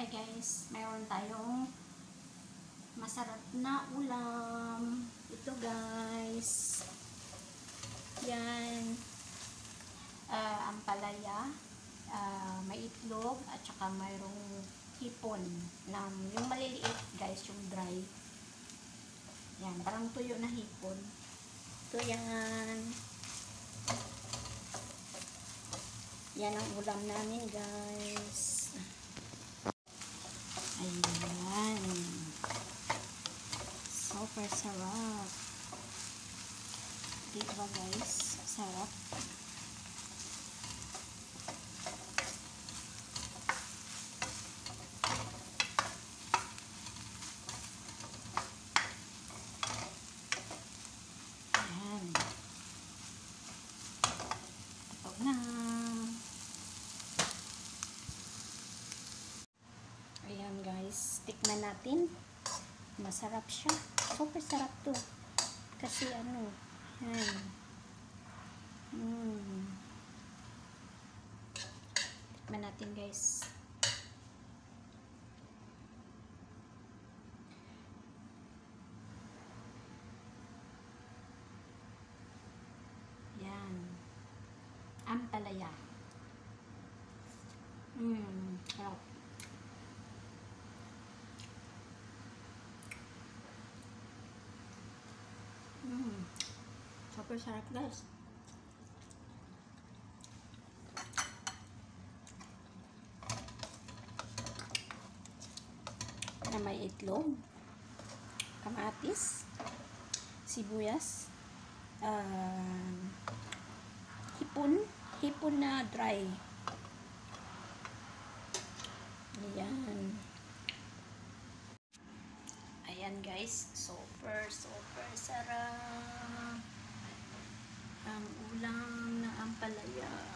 Hi guys, mayroon tayong masarap na ulam. Ito guys. Yan. Ah, ang palaya. Ah, may itlog at saka mayroong hipon. Na, yung maliliit guys, yung dry. Yan, parang tuyo na hipon. Ito yan. Yan ang ulam namin guys. Ayan. Super sarap. Di ba guys? Sarap. Ayan. Ito na. Ayan guys, tikman natin. Masarap siya. Super sarap to. Kasi ano, yan. Mm. Tikman natin guys. Yan. Ampalaya. Mmm, sarap. Mm. Super sarap guys. Na may itlog, kamatis, sibuyas, ah, hipon, hipon na dry. Ayan. Ayan guys, super super sarap ang ulam ng ampalaya